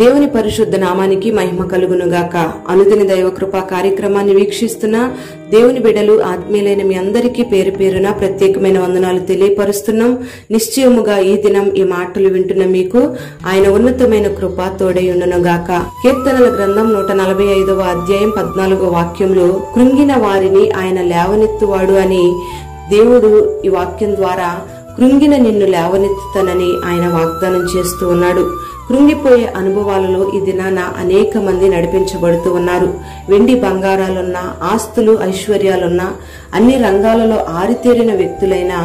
దేవుని పరిశుద్ధ నామానికి మహిమ కలుగునుగాక. అనుదిన దైవకృప కార్యక్రమాన్ని వీక్షిస్తున్న దేవుని బిడలు ఆత్మీయులైన మీ అందరికీ పేరు పేరున ప్రత్యేకమైన వందనాలు తెలియపరుస్తున్నాం. నిశ్చయముగా ఈ దినం ఈ మాటలు వింటున్న మీకు ఆయన ఉన్నతమైన కృప తోడయుండునుగాక కీర్తనల గ్రంథం నూట నలభై ఐదవ అధ్యాయం పద్నాలుగో వాక్యంలో కృంగిన వారిని ఆయన లేవనెత్తువాడు అని దేవుడు ఈ వాక్యం ద్వారా కృంగిన నిన్ను లేవనెత్తుతానని ఆయన వాగ్దానం చేస్తూ ఉన్నాడు. కృంగిపోయే అనుభవాలలో ఈ దినాన అనేక మంది నడిపించబడుతూ ఉన్నారు. వెండి బంగారాలున్నా ఆస్తులు ఐశ్వర్యాలున్నా అన్ని రంగాలలో ఆరితేరిన వ్యక్తులైనా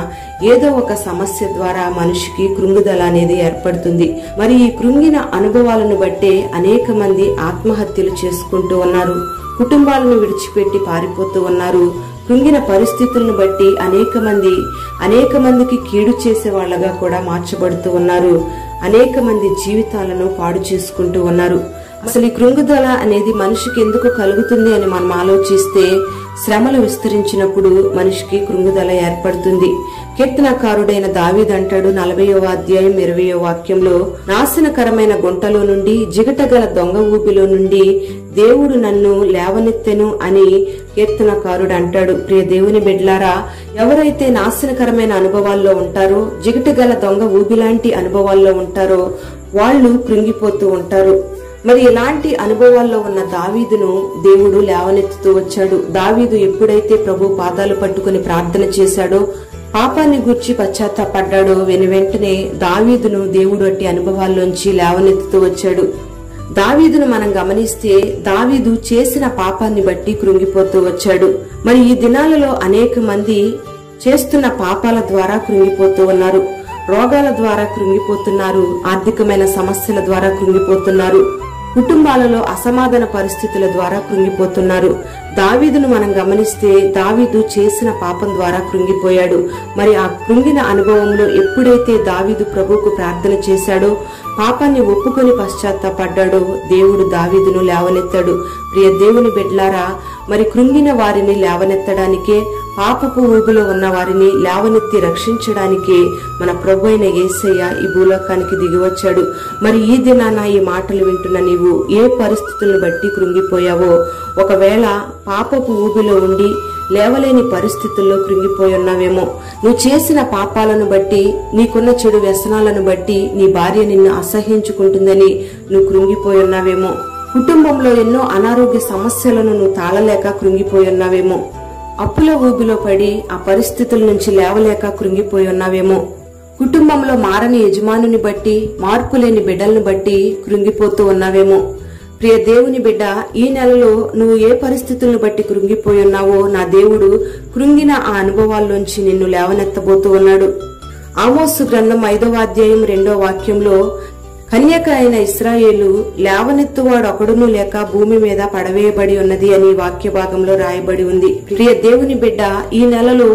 ఏదో ఒక సమస్య ద్వారా మనిషికి కృంగుదల అనేది ఏర్పడుతుంది. మరి ఈ కృంగిన అనుభవాలను బట్టే అనేక మంది ఆత్మహత్యలు చేసుకుంటూ ఉన్నారు. కుటుంబాలను విడిచిపెట్టి పారిపోతూ ఉన్నారు. కృంగిన పరిస్థితులను బట్టి అనేక మంది అనేక మందికి కీడు చేసే వాళ్ళగా కూడా మార్చబడుతూ ఉన్నారు. అనేక మంది జీవితాలను పాడు చేసుకుంటూ ఉన్నారు. అసలు ఈ కృంగుదల అనేది మనిషికి ఎందుకు కలుగుతుంది అని మనం ఆలోచిస్తే శ్రమలు విస్తరించినప్పుడు మనిషికి కృంగుదల ఏర్పడుతుంది. కీర్తనకారుడైన దావీదంటాడు నలభైవ అధ్యాయం ఇరవయో వాక్యంలో నాశనకరమైన గుంటలో నుండి జిగటగల దొంగ ఊపిలో నుండి దేవుడు నన్ను లేవనెత్తెను అని కీర్తనకారుడు అంటాడు ప్రియ దేవుని బిడ్లారా ఎవరైతే నాశనకరమైన అనుభవాల్లో ఉంటారో జిగటగల దొంగ ఊబిలాంటి అనుభవాల్లో ఉంటారో వాళ్ళు కృంగిపోతూ ఉంటారు. మరి ఇలాంటి అనుభవాల్లో ఉన్న దావీదును దేవుడు లేవనెత్తుతూ వచ్చాడు. దావీదు ఎప్పుడైతే ప్రభు పాదాలు పట్టుకుని ప్రార్థన చేశాడో పాపాన్ని గుర్చి పశ్చాత్తాపడ్డాడో వెను వెంటనే దావీదును దేవుడు అట్టి అనుభవాల్లోంచి లేవనెత్తుతూ వచ్చాడు. దావీదును మనం గమనిస్తే దావీదు చేసిన పాపాన్ని బట్టి కృంగిపోతూ వచ్చాడు. మరి ఈ దినాలలో అనేక మంది చేస్తున్న పాపాల ద్వారా కృంగిపోతూ ఉన్నారు. రోగాల ద్వారా కృంగిపోతున్నారు. ఆర్థికమైన సమస్యల ద్వారా కృంగిపోతున్నారు. కుటుంబాలలో అసమాధాన పరిస్థితుల ద్వారా కృంగిపోతున్నారు. దావీదును మనం గమనిస్తే దావీదు చేసిన పాపం ద్వారా కృంగిపోయాడు. మరి ఆ కృంగిన అనుభవంలో ఎప్పుడైతే దావీదు ప్రభువుకు ప్రార్థన చేశాడో పాపాన్ని ఒప్పుకొని పశ్చాత్తాపడ్డాడో దేవుడు దావీదును లేవనెత్తాడు. ప్రియ దేవుని బిడ్లారా మరి కృంగిన వారిని లేవనెత్తడానికే పాపపు ఊబిలో ఉన్న వారిని లేవనెత్తి రక్షించడానికే మన ప్రభు అయిన యేసయ్య ఈ భూలోకానికి దిగివచ్చాడు మరి ఈ దినాన ఈ మాటలు వింటున్న నీవు ఏ పరిస్థితులను బట్టి కృంగిపోయావో? ఒకవేళ పాపపు ఊబిలో ఉండి లేవలేని పరిస్థితుల్లో కృంగిపోయి ఉన్నావేమో? నువ్వు చేసిన పాపాలను బట్టి నీకున్న చెడు వ్యసనాలను బట్టి నీ భార్య నిన్ను అసహించుకుంటుందని నువ్వు కృంగిపోయి ఉన్నావేమో? కుటుంబంలో ఎన్నో అనారోగ్య సమస్యలను నువ్వు తాళలేక కృంగిపోయి ఉన్నావేమో? అప్పుల ఊబిలో పడి ఆ పరిస్థితుల నుంచి లేవలేక కృంగిపోయి ఉన్నావేమో. కుటుంబంలో మారని యజమానుని బట్టి మార్పు లేని బిడ్డలను బట్టి కృంగిపోతూ ఉన్నావేమో. ప్రియ దేవుని బిడ్డ ఈ నెలలో నువ్వు ఏ పరిస్థితులను బట్టి కృంగిపోయి ఉన్నావో నా దేవుడు కృంగిన ఆ అనుభవాల్లోంచి నిన్ను లేవనెత్తబోతూ ఉన్నాడు. ఆమోసు గ్రంథం ఐదవ అధ్యాయం రెండో వాక్యంలో కన్యక అయిన ఇస్రాయేలు లేవనెత్తువాడు ఒకడును లేక భూమి మీద పడవేయబడి ఉన్నది అని వాక్య భాగంలో రాయబడి ఉంది. ప్రియ దేవుని బిడ్డ ఈ నెలలో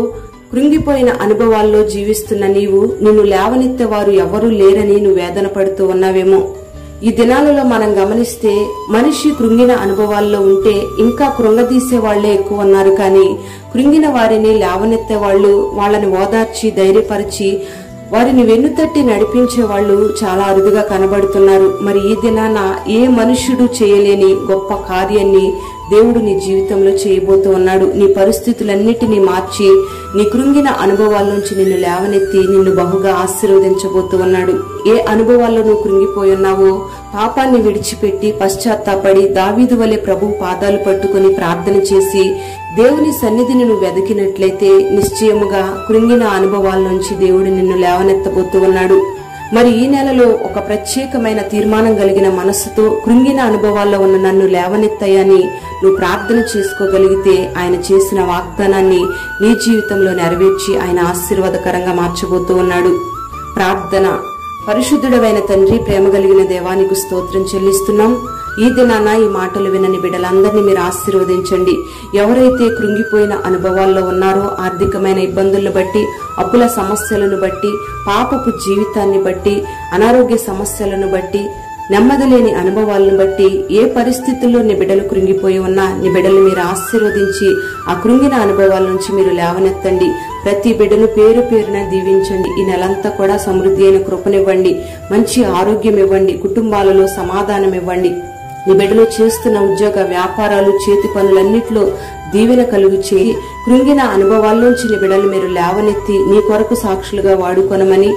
కృంగిపోయిన అనుభవాల్లో జీవిస్తున్న నీవు నిన్ను లేవనెత్తేవారు ఎవరూ లేరని నువ్వు వేదన పడుతూ ఉన్నావేమో. ఈ దినాలలో మనం గమనిస్తే మనిషి కృంగిన అనుభవాల్లో ఉంటే ఇంకా కృంగదీసే వాళ్ళే ఎక్కువ ఉన్నారు కానీ కృంగిన వారిని లేవనెత్తే వాళ్ళు వాళ్ళని ఓదార్చి ధైర్యపరిచి వారిని వెన్నుతట్టి నడిపించే వాళ్ళు చాలా అరుదుగా కనబడుతున్నారు. మరి ఈ దినాన ఏ మనుష్యుడు చేయలేని గొప్ప కార్యాన్ని దేవుడు నీ జీవితంలో చేయబోతూ ఉన్నాడు. నీ పరిస్థితులన్నిటినీ మార్చి నీ కృంగిన అనుభవాల నుంచి నిన్ను లేవనెత్తి నిన్ను బహుగా ఆశీర్వదించబోతూ ఉన్నాడు ఏ అనుభవాల్లో నువ్వు కృంగిపోయి ఉన్నావో పాపాన్ని విడిచిపెట్టి పశ్చాత్తాపడి దావీదు వలె ప్రభు పాదాలు పట్టుకుని ప్రార్థన చేసి దేవుని సన్నిధిని నువ్వు వెదకినట్లయితే నిశ్చయముగా కృంగిన అనుభవాల నుంచి దేవుడు నిన్ను లేవనెత్తబోతూ ఉన్నాడు. మరి ఈ నెలలో ఒక ప్రత్యేకమైన తీర్మానం కలిగిన మనస్సుతో కృంగిన అనుభవాల్లో ఉన్న నన్ను లేవనెత్తయ్యని నువ్వు ప్రార్థన చేసుకోగలిగితే ఆయన చేసిన వాగ్దానాన్ని నీ జీవితంలో నెరవేర్చి ఆయన ఆశీర్వాదకరంగా మార్చబోతూ ఉన్నాడు. ప్రార్థన. పరిశుద్ధుడమైన తండ్రి ప్రేమ కలిగిన దేవానికి స్తోత్రం చెల్లిస్తున్నాం. ఈ దినాన ఈ మాటలు వినని బిడ్డలందరినీ మీరు ఆశీర్వదించండి. ఎవరైతే కృంగిపోయిన అనుభవాల్లో ఉన్నారో ఆర్థికమైన ఇబ్బందులను బట్టి అప్పుల సమస్యలను బట్టి పాపపు జీవితాన్ని బట్టి అనారోగ్య సమస్యలను బట్టి నెమ్మది లేని అనుభవాలను బట్టి ఏ పరిస్థితుల్లో నీ బిడ్డలు కృంగిపోయి ఉన్నా నీ బిడ్డలు మీరు ఆశీర్వదించి ఆ కృంగిన అనుభవాల నుంచి మీరు లేవనెత్తండి. ప్రతి బిడ్డను పేరు పేరున దీవించండి. ఈ నెలంతా కూడా సమృద్ధి అయిన కృపనివ్వండి. మంచి ఆరోగ్యం ఇవ్వండి. కుటుంబాలలో సమాధానం ఇవ్వండి. నీ బిడ్డలు చేస్తున్న ఉద్యోగ వ్యాపారాలు చేతి పనులన్నిట్లో దీవెన కలుగు చేయి కృంగిన అనుభవాల్లోంచి నీ బిడ్డలు మీరు లేవనెత్తి నీ కొరకు సాక్షులుగా వాడుకొనమని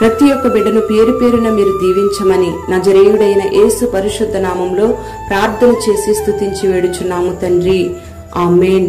ప్రతి ఒక్క బిడ్డను పేరు పేరున మీరు దీవించమని నజరేయుడైన యేసు పరిశుద్ధ నామంలో ప్రార్థన చేసి స్థుతించి వేడుచున్నాము తండ్రి. ఆమెన్.